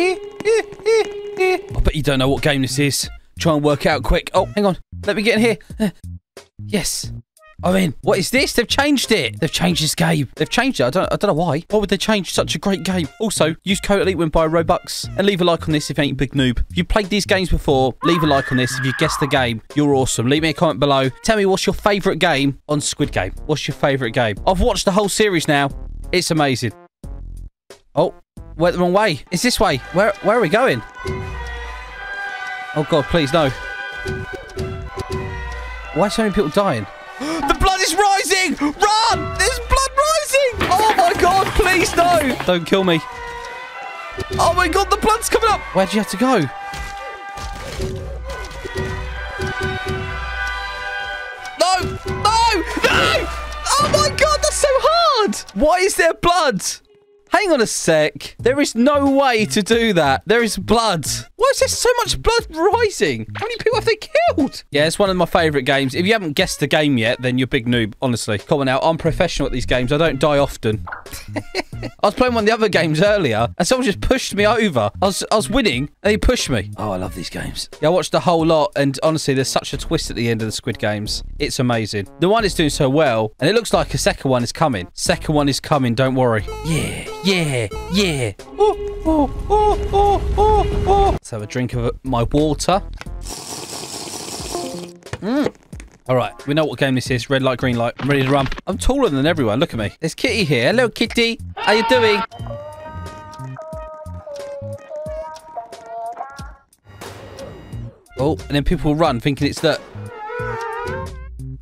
I bet you don't know what game this is. Try and work out quick. Oh, hang on. Let me get in here. Uh, Yes. I'm in. What is this? They've changed it. They've changed this game. They've changed it. I don't, I don't know why. Why would they change such a great game? Also, use code elite when buy Robux and leave a like on this if you ain't a big noob. If you played these games before, leave a like on this. If you guessed the game, you're awesome. Leave me a comment below. Tell me what's your favourite game on Squid Game. What's your favourite game? I've watched the whole series now. It's amazing. Oh, went the wrong way. It's this way. Where, where are we going? Oh, God, please, no. Why are so many people dying? the blood is rising! Run! There's blood rising! Oh my god, please no! Don't kill me. Oh my god, the blood's coming up! Where'd you have to go? No! No! No! Oh my god, that's so hard! Why is there blood? Hang on a sec. There is no way to do that. There is blood. Why is there so much blood rising? How many people have they killed? Yeah, it's one of my favourite games. If you haven't guessed the game yet, then you're a big noob, honestly. Come on now. I'm professional at these games. I don't die often. I was playing one of the other games earlier, and someone just pushed me over. I was, I was winning, and he pushed me. Oh, I love these games. Yeah, I watched the whole lot, and honestly, there's such a twist at the end of the Squid Games. It's amazing. The one is doing so well, and it looks like a second one is coming. Second one is coming, don't worry. Yeah, yeah, yeah. Oh, oh, oh, oh, oh, oh. Let's have a drink of my water. Mm. All right, we know what game this is. Red light, green light. I'm ready to run. I'm taller than everyone. Look at me. There's Kitty here. Hello, Kitty. How you doing? Oh, and then people run thinking it's that.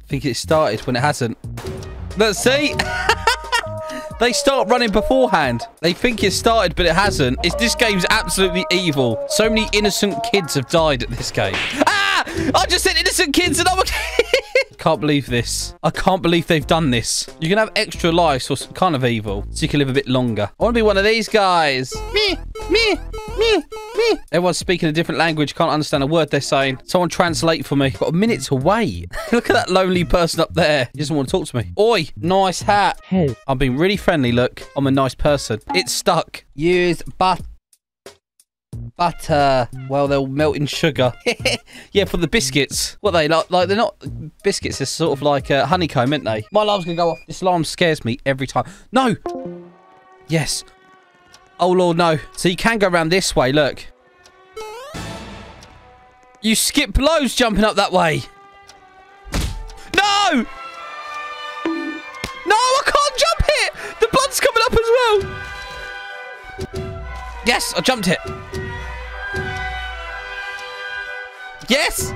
Thinking it started when it hasn't. Let's see. they start running beforehand. They think it started, but it hasn't. It's, this game's absolutely evil. So many innocent kids have died at this game. Ah! I just said innocent kids and I'm a Can't believe this. I can't believe they've done this. You can have extra lives or some kind of evil, so you can live a bit longer. I want to be one of these guys. Me, me, me, me. Everyone's speaking a different language. Can't understand a word they're saying. Someone translate for me. Got a minute to wait. Look at that lonely person up there. He doesn't want to talk to me. Oi, nice hat. Hey. I'm being really friendly. Look, I'm a nice person. It's stuck. Use but butter. Well, they'll melt in sugar. yeah, for the biscuits. What are they like? Like they're not biscuits. They're sort of like uh, honeycomb, aren't they? My alarm's gonna go off. This alarm scares me every time. No. Yes. Oh lord, no. So you can go around this way. Look. You skip loads jumping up that way. No. No, I can't jump it. The blood's coming up as well. Yes, I jumped it. Yes!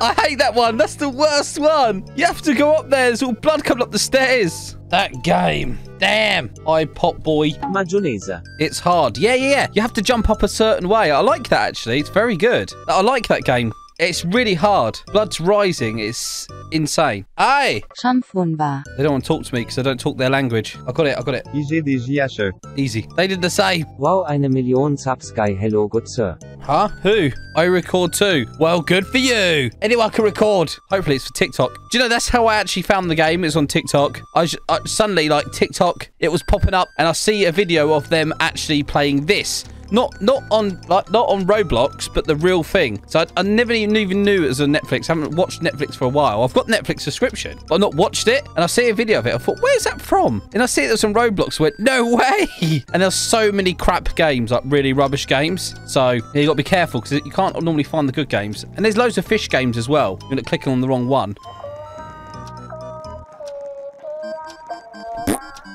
I hate that one. That's the worst one. You have to go up there. There's all blood coming up the stairs. That game. Damn. I pop boy. Maggiolese. It's hard. Yeah, yeah, yeah. You have to jump up a certain way. I like that, actually. It's very good. I like that game. It's really hard. Blood's rising. It's insane. Aye. Schampfwunbar. They don't want to talk to me because I don't talk their language. I got it. I got it. Easy these Yasher. Easy. They did the same. Wow, eine Million Subs guy. Hello, good sir. Huh? Who? I record too. Well, good for you. Anyone can record. Hopefully it's for TikTok. Do you know that's how I actually found the game? It's on TikTok. I suddenly like TikTok. It was popping up, and I see a video of them actually playing this. Not not on like not on Roblox, but the real thing. So I, I never even, even knew it was on Netflix. I haven't watched Netflix for a while. I've got Netflix subscription, but I've not watched it. And I see a video of it. I thought, where's that from? And I see it was on Roblox. I went, no way. And there's so many crap games, like really rubbish games. So you got to be careful because you can't normally find the good games. And there's loads of fish games as well. You're gonna clicking on the wrong one.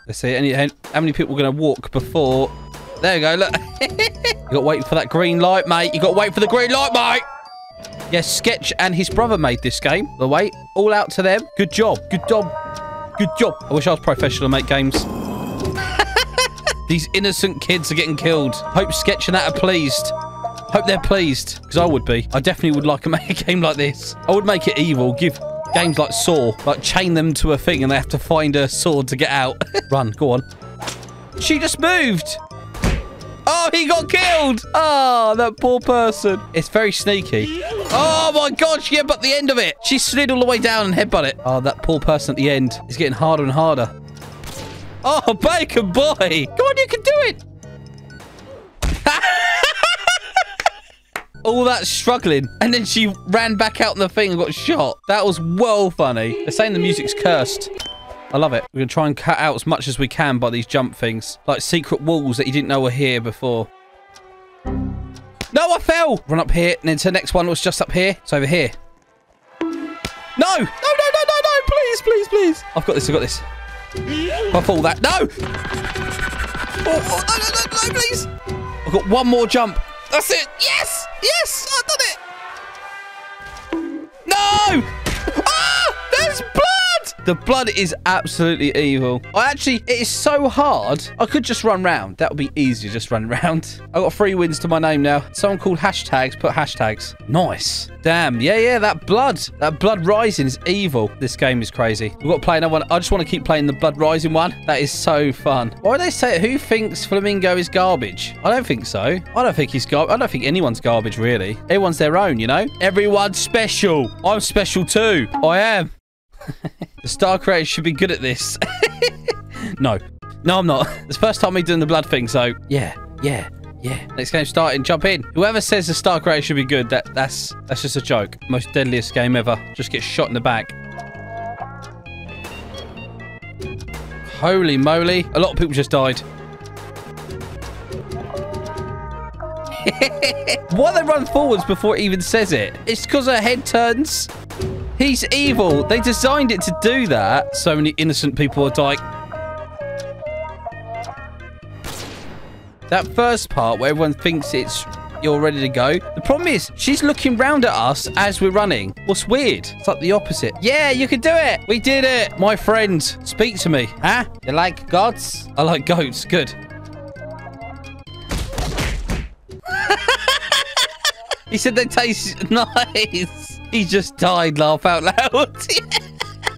Let's see. Any, how many people are going to walk before? There you go. Look. you got to wait for that green light, mate. You got to wait for the green light, mate. Yes, Sketch and his brother made this game. The wait, all out to them. Good job. Good job. Good job. I wish I was professional to make games. These innocent kids are getting killed. Hope Sketch and that are pleased. Hope they're pleased, because I would be. I definitely would like to make a game like this. I would make it evil. Give games like Saw, like chain them to a thing and they have to find a sword to get out. Run, go on. She just moved. Oh, he got killed. Oh, that poor person. It's very sneaky. Oh my God, she headbutt the end of it. She slid all the way down and headbutt it. Oh, that poor person at the end is getting harder and harder. Oh, bacon boy. Come on, you can do it. All that struggling, and then she ran back out in the thing and got shot. That was well funny. They're saying the music's cursed. I love it. We're going to try and cut out as much as we can by these jump things. Like secret walls that you didn't know were here before. No, I fell! Run up here, and then to the next one was just up here. It's over here. No! No, no, no, no, no! Please, please, please! I've got this, I've got this. If I fall that... No! Oh, oh, no, no, no, no, please! I've got one more jump. That's it! Yes! Yes! I've done it! No! The blood is absolutely evil. I actually, it is so hard. I could just run round. That would be easier, just run round. I got three wins to my name now. Someone called hashtags, put hashtags. Nice. Damn. Yeah, yeah, that blood. That blood rising is evil. This game is crazy. We've got to play another one. I just want to keep playing the blood rising one. That is so fun. Why do they say, it? who thinks Flamingo is garbage? I don't think so. I don't think he's garbage. I don't think anyone's garbage, really. Everyone's their own, you know? Everyone's special. I'm special too. I am. the star creator should be good at this. no. No, I'm not. It's the first time me doing the blood thing, so yeah, yeah, yeah. Next game starting, jump in. Whoever says the star creator should be good, that that's that's just a joke. Most deadliest game ever. Just get shot in the back. Holy moly. A lot of people just died. Why they run forwards before it even says it? It's because her head turns. He's evil. They designed it to do that. So many innocent people are dying. That first part where everyone thinks it's you're ready to go. The problem is she's looking round at us as we're running. What's weird? It's like the opposite. Yeah, you can do it. We did it. My friend, speak to me. Huh? You like gods? I like goats. Good. he said they taste nice. He just died, laugh out loud.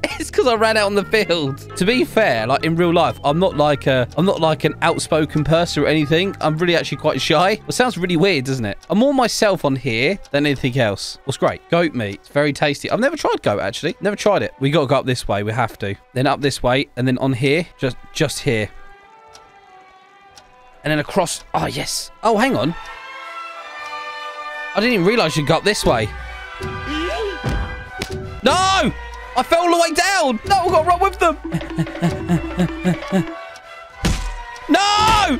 it's because I ran out on the field. To be fair, like in real life, I'm not like a, I'm not like an outspoken person or anything. I'm really actually quite shy. It sounds really weird, doesn't it? I'm more myself on here than anything else. What's great? Goat meat. It's very tasty. I've never tried goat actually. Never tried it. We got to go up this way. We have to. Then up this way, and then on here, just just here, and then across. Oh yes. Oh, hang on. I didn't even realise you got this way. No! I fell all the way down! No, I've got run with them! no!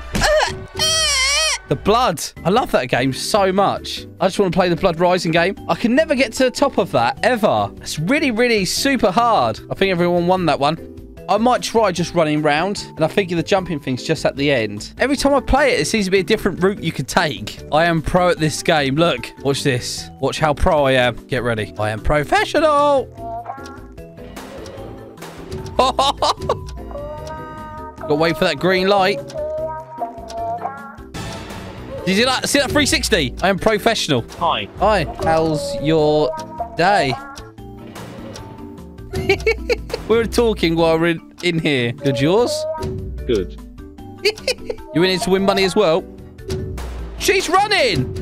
The blood. I love that game so much. I just want to play the Blood Rising game. I can never get to the top of that, ever. It's really, really super hard. I think everyone won that one. I might try just running round, and I figure the jumping thing's just at the end. Every time I play it, it seems to be a different route you could take. I am pro at this game. Look, watch this. Watch how pro I am. Get ready. I am professional. Gotta wait for that green light. Did you see that? See that 360? I am professional. Hi. Hi. How's your day? We were talking while we're in, in here. Good, yours? Good. You in it to win money as well? She's running!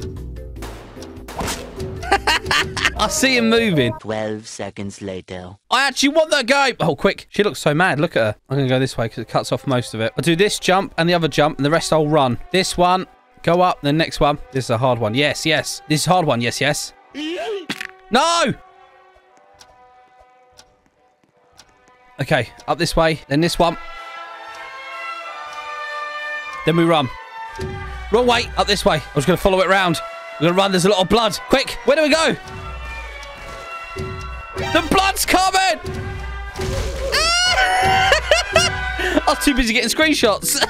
I see him moving. 12 seconds later. I actually want that game. Oh, quick. She looks so mad. Look at her. I'm going to go this way because it cuts off most of it. I'll do this jump and the other jump and the rest I'll run. This one. Go up. The next one. This is a hard one. Yes, yes. This is a hard one. Yes, yes. No! Okay, up this way. Then this one. Then we run. Wrong way. Up this way. I was going to follow it round. We're going to run. There's a lot of blood. Quick. Where do we go? The blood's coming! I was too busy getting screenshots.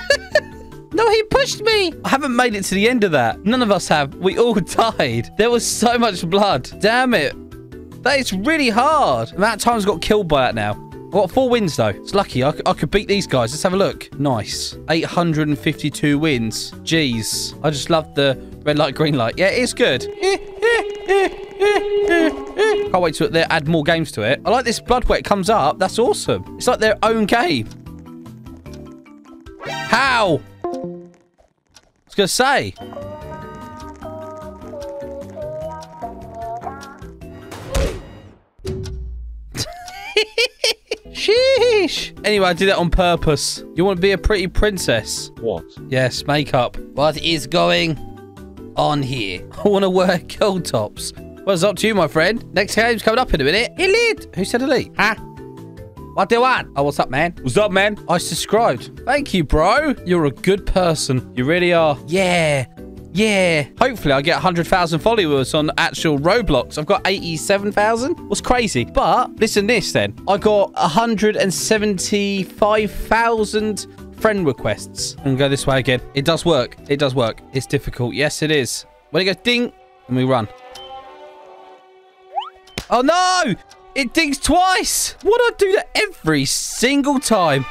no, he pushed me. I haven't made it to the end of that. None of us have. We all died. There was so much blood. Damn it. That is really hard. Of times got killed by that now. Got four wins, though. It's lucky. I, I could beat these guys. Let's have a look. Nice. 852 wins. Jeez. I just love the red light, green light. Yeah, it's good. Can't wait to uh, add more games to it. I like this blood where it comes up. That's awesome. It's like their own game. How? I was going to say. Sheesh. Anyway, I did it on purpose. You want to be a pretty princess? What? Yes, makeup. What is going on here? I want to wear girl tops. Well, it's up to you, my friend. Next game's coming up in a minute. Elite. Who said elite? Huh? What do you want? Oh, what's up, man? What's up, man? I subscribed. Thank you, bro. You're a good person. You really are. Yeah. Yeah. Hopefully, I get 100,000 followers on actual Roblox. I've got 87,000. What's crazy? But listen this then. I got 175,000 friend requests. And go this way again. It does work. It does work. It's difficult. Yes, it is. When it goes ding, and we run. Oh, no! It dings twice! What do I do that every single time?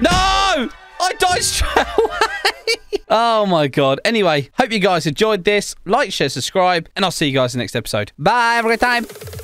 No! I died straight away! Oh my god. Anyway, hope you guys enjoyed this. Like, share, subscribe, and I'll see you guys in the next episode. Bye, have a good time.